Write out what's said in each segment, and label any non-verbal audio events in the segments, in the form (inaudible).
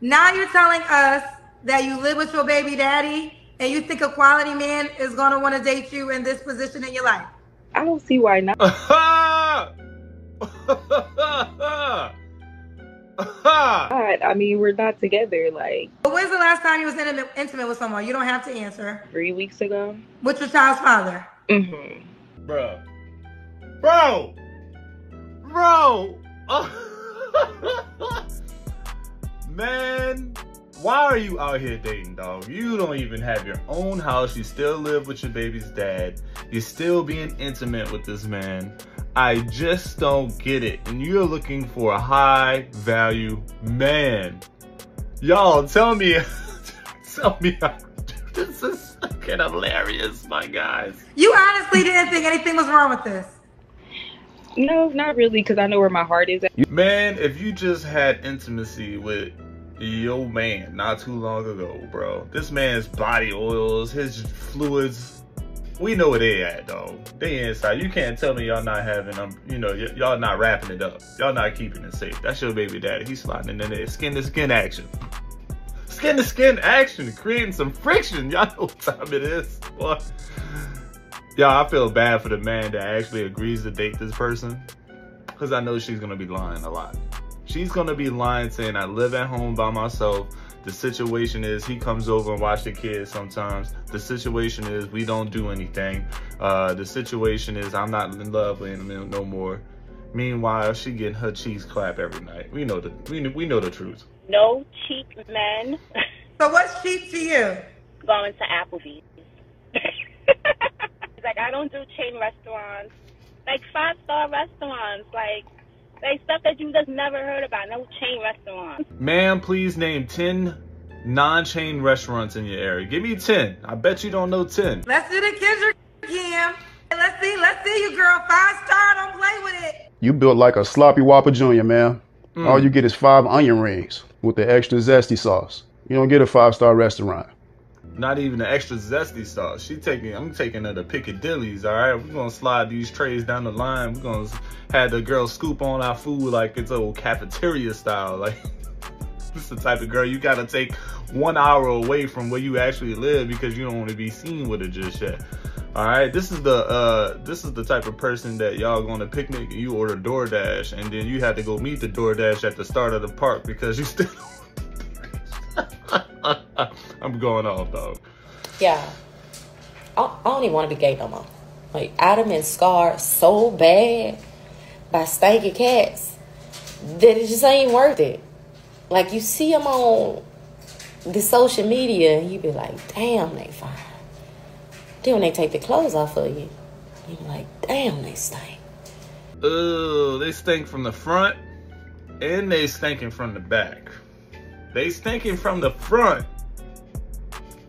Now you're telling us that you live with your baby daddy and you think a quality man is going to want to date you in this position in your life. I don't see why not. (laughs) I mean, we're not together. Like, but when's the last time you was intimate, intimate with someone? You don't have to answer. Three weeks ago. With your child's father. Mm-hmm. Bro, bro, bro. (laughs) Man, why are you out here dating, dog? You don't even have your own house. You still live with your baby's dad. You're still being intimate with this man. I just don't get it. And you're looking for a high value man. Y'all, tell me, (laughs) tell me, (laughs) this is fucking hilarious, my guys. You honestly didn't think anything was wrong with this? No, not really, because I know where my heart is at. Man, if you just had intimacy with your man not too long ago, bro, this man's body oils, his fluids, we know where they at, though. They inside. You can't tell me y'all not having. Um, you know, y'all not wrapping it up. Y'all not keeping it safe. That's your baby daddy. He's sliding in there. Skin to skin action. Skin to skin action. Creating some friction. (laughs) Y'all know what time it is. Boy. Y'all, I feel bad for the man that actually agrees to date this person. Because I know she's going to be lying a lot. She's going to be lying saying, I live at home by myself. The situation is he comes over and watch the kids sometimes. The situation is we don't do anything. Uh, the situation is I'm not in love with him no more. Meanwhile, she getting her cheeks clapped every night. We know the we, we know the truth. No cheap men. so what's cheap to you? Going to Applebee's. (laughs) like I don't do chain restaurants. Like five star restaurants. Like like stuff that you just never heard about. No chain restaurants. Ma'am, please name 10 non-chain restaurants in your area. Give me 10. I bet you don't know 10. Let's do the Kendrick Kim. Let's see, let's see you, girl. Five star, don't play with it. You built like a sloppy Whopper Jr., man. Mm. All you get is five onion rings with the extra zesty sauce. You don't get a five-star restaurant. Not even the extra zesty sauce. She taking, I'm taking her to Piccadilly's, all right? We're gonna slide these trays down the line. We're gonna have the girl scoop on our food like it's old cafeteria style. (laughs) Like, this is the type of girl you gotta take one hour away from where you actually live because you don't want to be seen with her just yet. All right, this is the uh, this is the type of person that y'all go on a picnic and you order DoorDash and then you have to go meet the DoorDash at the start of the park because you still (laughs) (laughs) (laughs) I'm going off, dog. Yeah. I, I don't even want to be gay no more. Like, Adam and scarred so bad by stanky cats that it just ain't worth it. Like, you see them on the social media and you be like, damn, they fine. Then when they take the clothes off of you, you be like, damn, they stink. Ooh, they stink from the front and they stinking from the back. They stinking from the front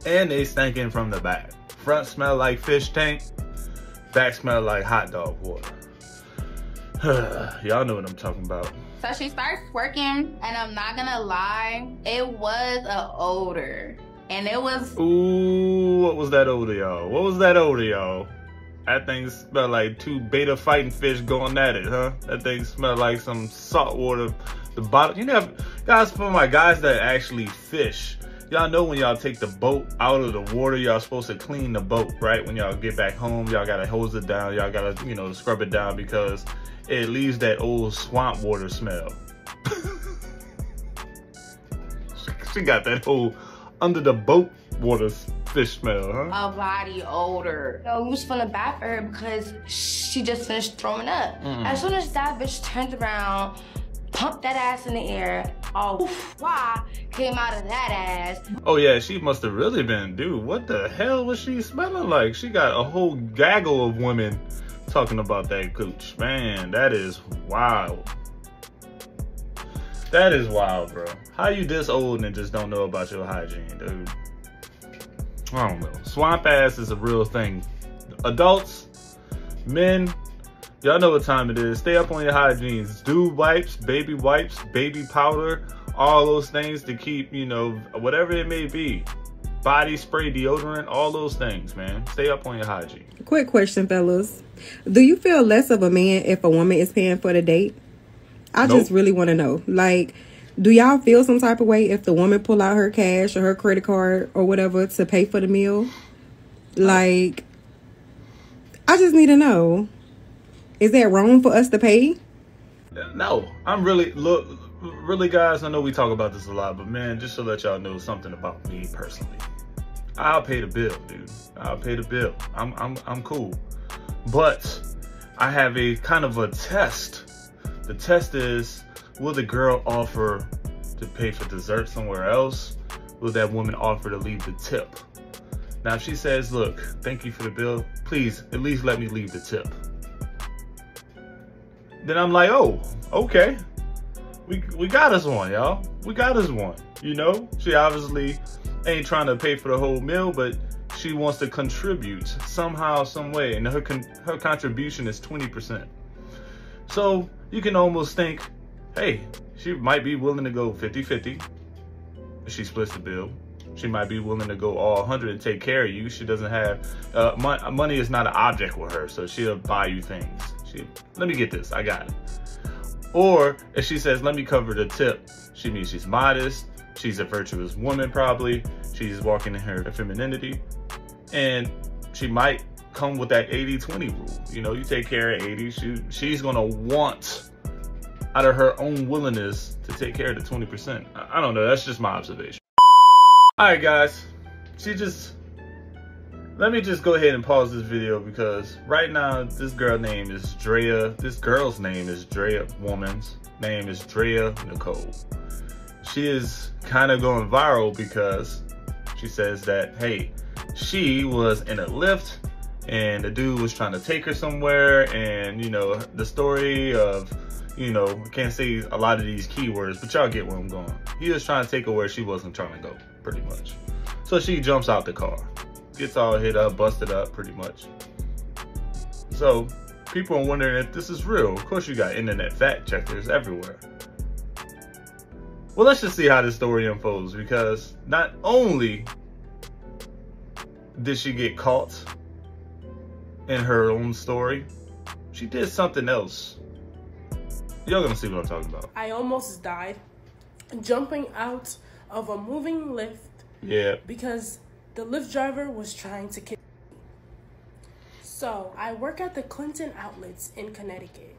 and they stinking from the back. Front smell like fish tank, back smell like hot dog water. (sighs) Y'all know what I'm talking about. So she starts working, and I'm not gonna lie, it was a odor. And it was. Ooh, what was that odor, y'all? What was that odor, y'all? That thing smelled like two beta fighting fish going at it, huh? That thing smelled like some salt water. The bottom, you know, guys, for my guys that actually fish, y'all know when y'all take the boat out of the water, y'all supposed to clean the boat, right? When y'all get back home, y'all gotta hose it down, y'all gotta, you know, scrub it down because it leaves that old swamp water smell. (laughs) she got that whole under the boat water fish smell, huh? A body odor. So we was feeling bad for her because she just finished throwing up. Mm. As soon as that bitch turned around, pumped that ass in the air. Oh, why came out of that ass. Oh yeah, she must have really been, dude. What the hell was she smelling like? She got a whole gaggle of women talking about that cooch. Man, that is wild. That is wild, bro. How you this old and just don't know about your hygiene, dude? I don't know. Swamp ass is a real thing. Adults, men, Y'all know what time it is. Stay up on your hygiene. Dude wipes, baby wipes, baby powder, all those things to keep, you know, whatever it may be. Body spray, deodorant, all those things, man. Stay up on your hygiene. Quick question, fellas. Do you feel less of a man if a woman is paying for the date? I nope. just really want to know. Like, Do y'all feel some type of way if the woman pull out her cash or her credit card or whatever to pay for the meal? Like, I just need to know. Is that wrong for us to pay? No, I'm really look, really, guys. I know we talk about this a lot, but man, just to let y'all know something about me personally, I'll pay the bill, dude. I'll pay the bill. I'm I'm I'm cool, but I have a kind of a test. The test is, will the girl offer to pay for dessert somewhere else? Will that woman offer to leave the tip? Now, if she says, look, thank you for the bill, please at least let me leave the tip then I'm like, oh, okay. We, we got us one, y'all. We got us one. You know, she obviously ain't trying to pay for the whole meal, but she wants to contribute somehow, some way, and her con her contribution is 20%. So you can almost think, hey, she might be willing to go 50-50. She splits the bill. She might be willing to go all 100 and take care of you. She doesn't have, uh, money is not an object with her, so she'll buy you things. She, let me get this, I got it. Or if she says, let me cover the tip, she means she's modest, she's a virtuous woman probably, she's walking in her femininity, and she might come with that 80-20 rule. You know, you take care of 80, she, she's gonna want out of her own willingness to take care of the 20%. I, I don't know, that's just my observation. All right, guys, she just let me just go ahead and pause this video because right now this girl name is Drea. This girl's name is Drea. Woman's name is Drea Nicole. She is kind of going viral because she says that, hey, she was in a Lyft and the dude was trying to take her somewhere and, you know, the story of, you know, I can't say a lot of these keywords, but y'all get where I'm going. He was trying to take her where she wasn't trying to go, pretty much. So she jumps out the car gets all hit up, busted up pretty much. So people are wondering if this is real. Of course you got internet fact checkers everywhere. Well, let's just see how this story unfolds because not only did she get caught in her own story, she did something else. Y'all gonna see what I'm talking about. I almost died jumping out of a moving Lyft. Yeah. Because the Lyft driver was trying to kill me. So, I work at the Clinton Outlets in Connecticut.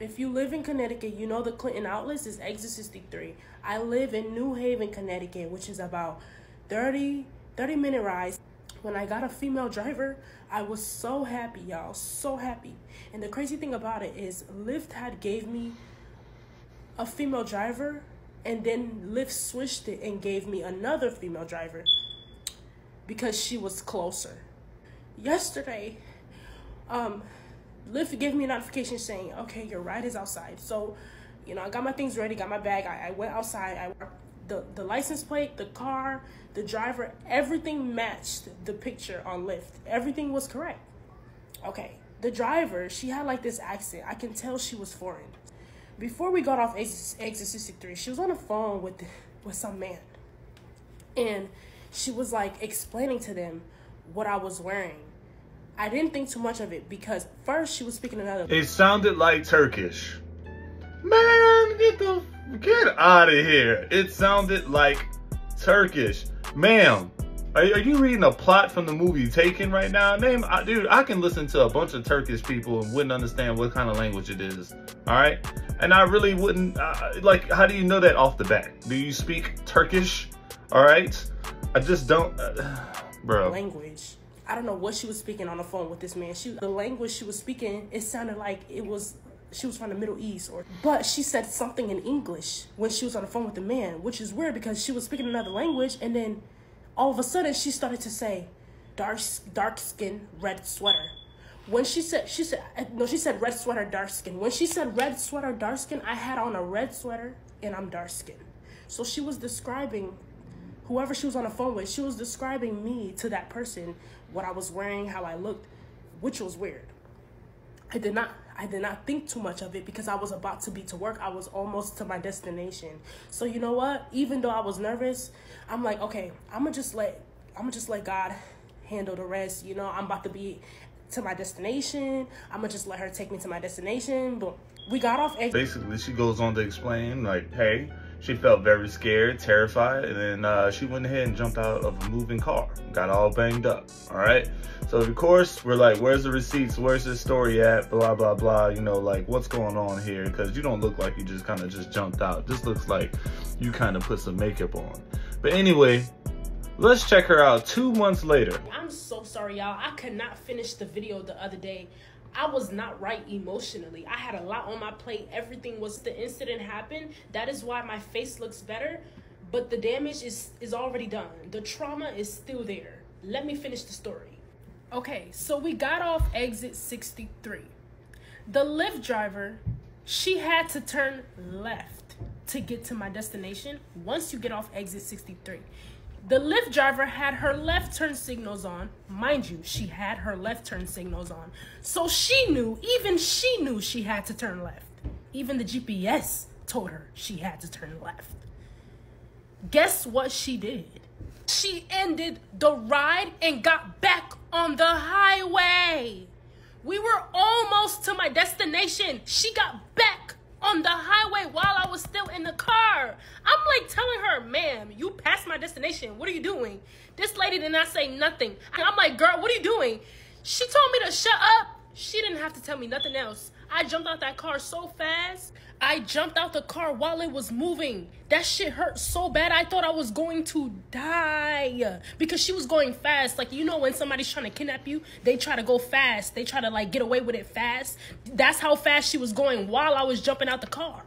If you live in Connecticut, you know the Clinton Outlets is exit 63. I live in New Haven, Connecticut, which is about 30 30 minute ride. When I got a female driver, I was so happy, y'all, so happy. And the crazy thing about it is Lyft had gave me a female driver and then Lyft switched it and gave me another female driver because she was closer. Yesterday, um, Lyft gave me a notification saying, okay, your ride is outside. So, you know, I got my things ready, got my bag. I, I went outside. I the, the license plate, the car, the driver, everything matched the picture on Lyft. Everything was correct. Okay, the driver, she had like this accent. I can tell she was foreign. Before we got off exit 63, she was on the phone with with some man. And she was like explaining to them what I was wearing. I didn't think too much of it because first she was speaking another. It sounded like Turkish. Man, get the get out of here. It sounded like Turkish. Ma'am, are, are, you reading a plot from the movie Taken right now? Name, I, dude, I can listen to a bunch of Turkish people and wouldn't understand what kind of language it is. All right, and I really wouldn't uh, like. How do you know that off the bat? Do you speak Turkish? All right. I just don't, uh, (sighs) bro. Language. I don't know what she was speaking on the phone with this man. She, the language she was speaking, it sounded like it was she was from the Middle East, or but she said something in English when she was on the phone with the man, which is weird because she was speaking another language, and then all of a sudden she started to say, "dark, dark skin, red sweater." When she said, she said, no, she said red sweater, dark skin. When she said red sweater, dark skin, I had on a red sweater and I'm dark skin. So she was describing whoever she was on the phone with, she was describing me to that person, what I was wearing, how I looked, which was weird. I did not I did not think too much of it because I was about to be to work. I was almost to my destination. So you know what? Even though I was nervous, I'm like, okay, I'm gonna just let I'm gonna just let God handle the rest. You know, I'm about to be to my destination. I'm gonna just let her take me to my destination. But we got off. Basically, she goes on to explain like, hey, She felt very scared, terrified, and then uh, she went ahead and jumped out of a moving car. Got all banged up, all right? So of course, we're like, where's the receipts? Where's this story at? Blah, blah, blah. You know, like what's going on here? Because you don't look like you just kind of just jumped out. This looks like you kind of put some makeup on. But anyway, let's check her out two months later. I'm so sorry, y'all. I could not finish the video the other day. I was not right emotionally. I had a lot on my plate. Everything was the incident happened. That is why my face looks better, but the damage is is already done. The trauma is still there. Let me finish the story. Okay, so we got off exit 63. The Lyft driver, she had to turn left to get to my destination once you get off exit 63. The Lyft driver had her left turn signals on. Mind you, she had her left turn signals on. So she knew, even she knew she had to turn left. Even the GPS told her she had to turn left. Guess what she did? She ended the ride and got back on the highway. We were almost to my destination. She got back on the highway while I was still in the car. I'm like telling her, ma'am, you passed my destination. What are you doing? This lady did not say nothing. I'm like, girl, what are you doing? She told me to shut up. She didn't have to tell me nothing else. I jumped out that car so fast. I jumped out the car while it was moving. That shit hurt so bad. I thought I was going to die because she was going fast. Like, you know, when somebody's trying to kidnap you, they try to go fast. They try to, like, get away with it fast. That's how fast she was going while I was jumping out the car.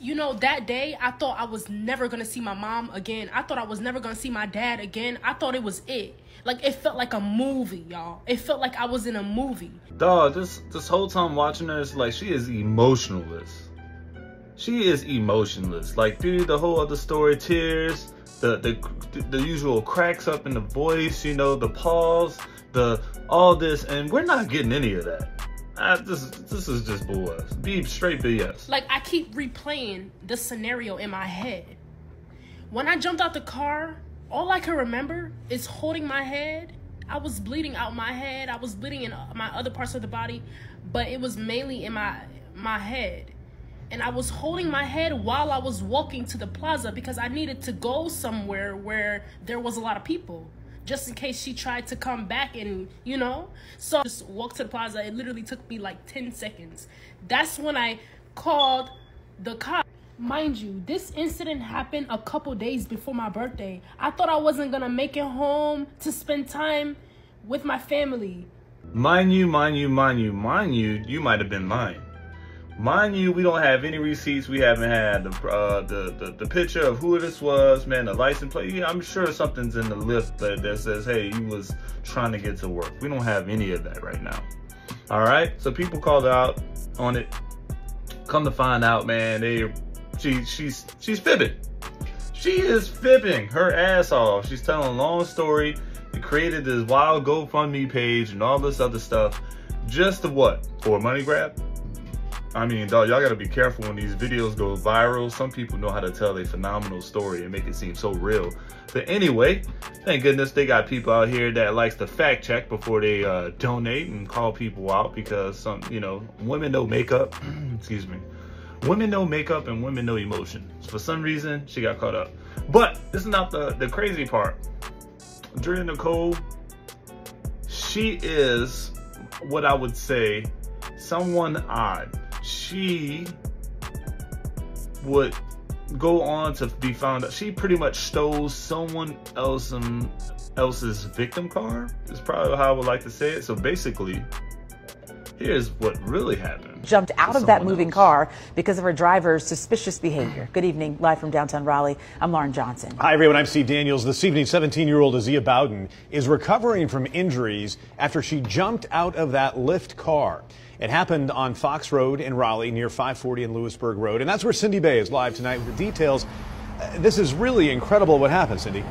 You know, that day, I thought I was never gonna see my mom again. I thought I was never gonna see my dad again. I thought it was it. Like it felt like a movie, y'all. It felt like I was in a movie. Dog, this this whole time watching her, it's like she is emotionless. She is emotionless. Like through the whole other story, tears, the the the usual cracks up in the voice, you know, the pause, the all this, and we're not getting any of that. Uh, this this is just BS. Be straight BS. Like I keep replaying the scenario in my head. When I jumped out the car, all I can remember is holding my head. I was bleeding out my head. I was bleeding in uh, my other parts of the body, but it was mainly in my my head. And I was holding my head while I was walking to the plaza because I needed to go somewhere where there was a lot of people just in case she tried to come back and you know so I just walked to the plaza it literally took me like 10 seconds that's when i called the cop mind you this incident happened a couple days before my birthday i thought i wasn't gonna make it home to spend time with my family mind you mind you mind you mind you you might have been mine. Mind you, we don't have any receipts. We haven't had the, uh, the, the, the picture of who this was, man, the license plate. Yeah, I'm sure something's in the list that, that says, hey, he was trying to get to work. We don't have any of that right now. All right, so people called out on it. Come to find out, man, they she she's she's fibbing. She is fibbing her ass off. She's telling a long story. They created this wild GoFundMe page and all this other stuff just to what? For a money grab? I mean, dog, y'all gotta be careful when these videos go viral. Some people know how to tell a phenomenal story and make it seem so real. But anyway, thank goodness they got people out here that likes to fact check before they uh, donate and call people out because some, you know, women know makeup. (clears throat) excuse me. Women know makeup and women know emotion. For some reason, she got caught up. But this is not the, the crazy part. Drea Nicole, she is what I would say someone odd she would go on to be found out. She pretty much stole someone else, else's victim car, is probably how I would like to say it. So basically, here's what really happened. Jumped out of that moving else. car because of her driver's suspicious behavior. Good evening, live from downtown Raleigh. I'm Lauren Johnson. Hi, everyone. I'm Steve Daniels. This evening, 17 year old Azia Bowden is recovering from injuries after she jumped out of that Lyft car. It happened on Fox Road in Raleigh near 540 and Louisburg Road. And that's where Cindy Bay is live tonight with the details. Uh, this is really incredible what happened, Cindy.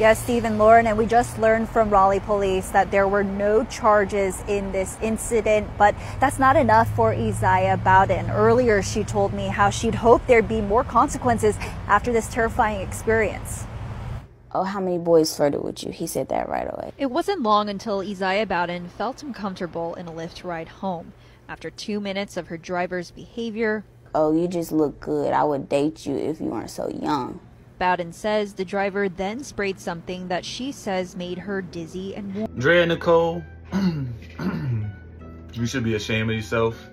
Yes, Steve and Lauren, and we just learned from Raleigh police that there were no charges in this incident, but that's not enough for Isaiah Bowden. Earlier, she told me how she'd hoped there'd be more consequences after this terrifying experience oh, how many boys flirted with you? He said that right away. It wasn't long until Isaiah Bowden felt uncomfortable in a Lyft ride home. After two minutes of her driver's behavior, oh, you just look good. I would date you if you weren't so young. Bowden says the driver then sprayed something that she says made her dizzy and warm. Drea Nicole, (clears throat) you should be ashamed of yourself.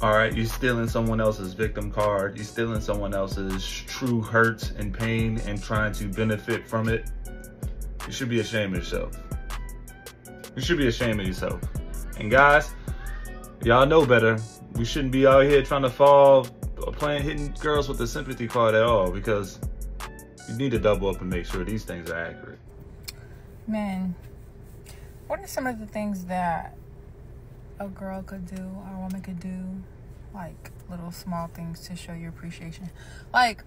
All right, you're stealing someone else's victim card. You're stealing someone else's true hurt and pain and trying to benefit from it. You should be ashamed of yourself. You should be ashamed of yourself. And guys, y'all know better. We shouldn't be out here trying to fall, playing hitting girls with the sympathy card at all because you need to double up and make sure these things are accurate. Man, what are some of the things that a girl could do a woman could do? Like little small things to show your appreciation. Like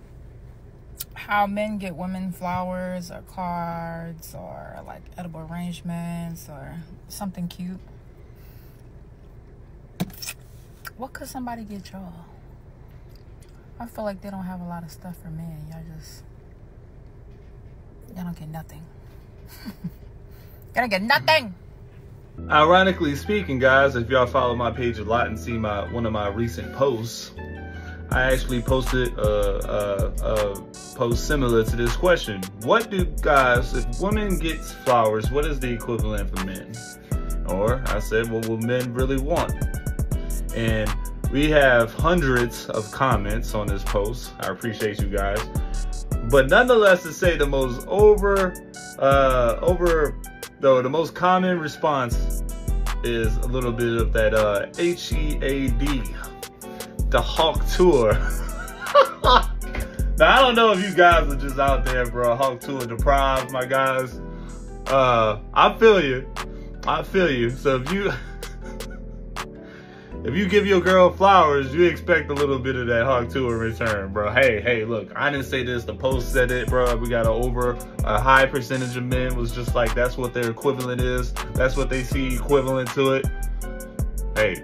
how men get women flowers or cards or like edible arrangements or something cute. What could somebody get y'all? I feel like they don't have a lot of stuff for men. Y'all just y'all don't get nothing. (laughs) y'all don't get nothing. Ironically speaking, guys, if y'all follow my page a lot and see my one of my recent posts, I actually posted a, a, a, post similar to this question. What do guys, if women gets flowers, what is the equivalent for men? Or I said, what will men really want? And we have hundreds of comments on this post. I appreciate you guys. But nonetheless, to say the most over, uh, over, though the most common response is a little bit of that uh, H-E-A-D, the Hawk Tuah. (laughs) now, I don't know if you guys are just out there, bro, Hawk Tuah deprived, my guys. Uh, I feel you. I feel you. So if you... (laughs) if you give your girl flowers, you expect a little bit of that hawk tuah in return, bro. Hey, hey, look, I didn't say this. The post said it, bro. We got a over a high percentage of men was just like, that's what their equivalent is. That's what they see equivalent to it. Hey,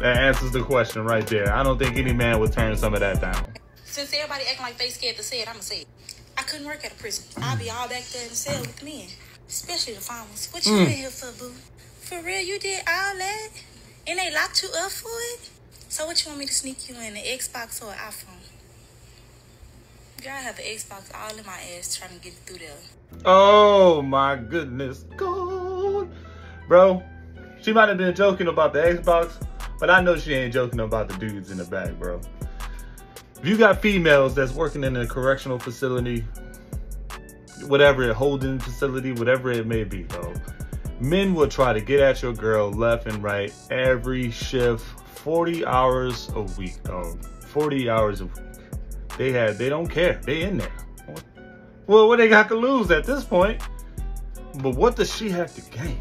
that answers the question right there. I don't think any man would turn some of that down. Since everybody acting like they scared to say it, I'ma say it. I couldn't work at a prison. I'd be all back there in the cell with men, especially the farmers. What you Mm. in here for, boo? For real, you did all that? And they locked you up for it? So what you want me to sneak you in, an Xbox or an iPhone? Girl, I have an Xbox all in my ass trying to get through there. Oh my goodness, God, bro. She might have been joking about the Xbox, but I know she ain't joking about the dudes in the back, bro. If you got females that's working in a correctional facility, whatever, a holding facility, whatever it may be, bro, men will try to get at your girl left and right every shift, 40 hours a week, dog. 40 hours a week. They had, they don't care. They in there. Well, what they got to lose at this point? But what does she have to gain?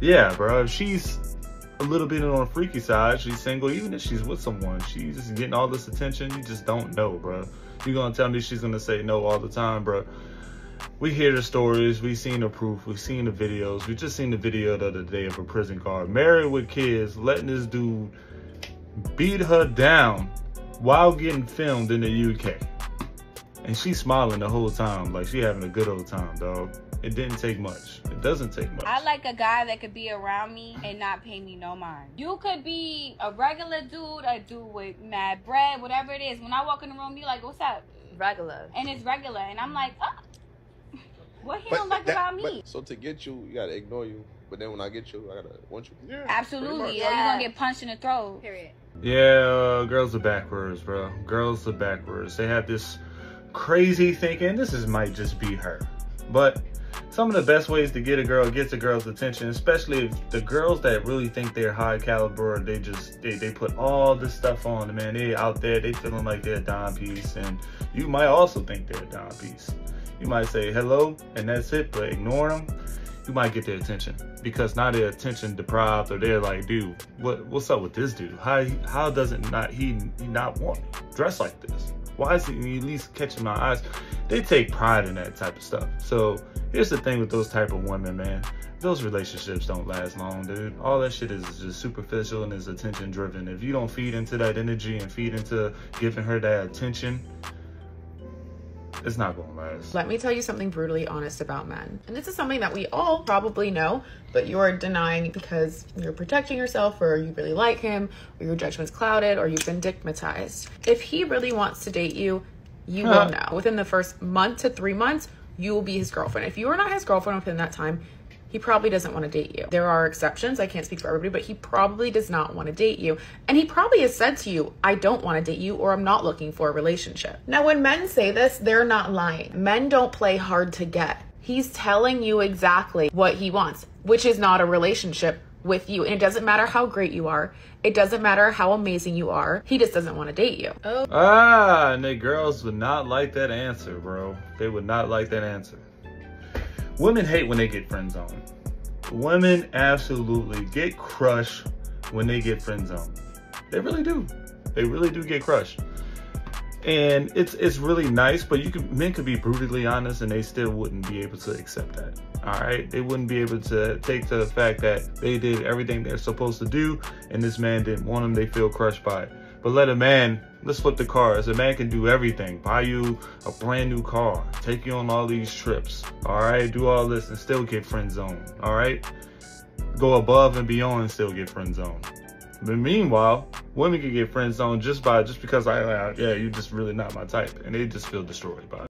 Yeah, bro. She's a little bit on the freaky side, she's single, even if she's with someone, she's just getting all this attention. You just don't know, bro. You're gonna tell me she's gonna say no all the time, bro. We hear the stories, we seen the proof, we seen the videos. We just seen the video the other day of a prison guard married with kids, letting this dude beat her down while getting filmed in the UK. And she's smiling the whole time, like she having a good old time, dog. It didn't take much. It doesn't take much. I like a guy that could be around me and not pay me no mind. You could be a regular dude, a dude with mad bread, whatever it is. When I walk in the room, you like, what's up? Regular. And it's regular. And I'm like, oh, what he don't like that- about me? but- so to get you, you gotta ignore you. But then when I get you, I gotta want you. Yeah, Absolutely. Yeah. Or you're going to get punched in the throat. Period. Yeah, uh, girls are backwards, bro. Girls are backwards. They have this crazy thinking. This is might just be her, but some of the best ways to get a girl gets a girl's attention, especially if the girls that really think they're high caliber, they just they, they put all this stuff on, man. They out there, they feeling like they're a dime piece, and you might also think they're a dime piece. You might say hello, and that's it, but ignore them. You might get their attention because now they're attention deprived, or they're like, dude, what what's up with this dude? How how does it not he, he not want me dressed like this? Why is he at least catching my eyes? They take pride in that type of stuff. So here's the thing with those type of women, man. Those relationships don't last long, dude. All that shit is just superficial and is attention driven. If you don't feed into that energy and feed into giving her that attention, it's not gonna last. Let me tell you something brutally honest about men. And this is something that we all probably know, but you're denying because you're protecting yourself or you really like him or your judgment's clouded or you've been stigmatized. If he really wants to date you, you will know. Within the first month to three months, you will be his girlfriend. If you are not his girlfriend within that time, he probably doesn't want to date you. There are exceptions. I can't speak for everybody, but he probably does not want to date you. And he probably has said to you, I don't want to date you or I'm not looking for a relationship. Now, when men say this, they're not lying. Men don't play hard to get. He's telling you exactly what he wants, which is not a relationship with you. And it doesn't matter how great you are. It doesn't matter how amazing you are. He just doesn't want to date you. Oh. Ah, and the girls would not like that answer, bro. They would not like that answer. Women hate when they get friend zoned. Women absolutely get crushed when they get friend zoned. They really do. They really do get crushed. And it's it's really nice, but you can men could be brutally honest and they still wouldn't be able to accept that. All right, they wouldn't be able to take to the fact that they did everything they're supposed to do, and this man didn't want them. They feel crushed by it. But let a man, let's flip the cars. A man can do everything. Buy you a brand new car, take you on all these trips. All right, do all this and still get friend zone. All right, go above and beyond and still get friend zone. But meanwhile, women can get friend zone just by just because I, I yeah, you're just really not my type, and they just feel destroyed by it.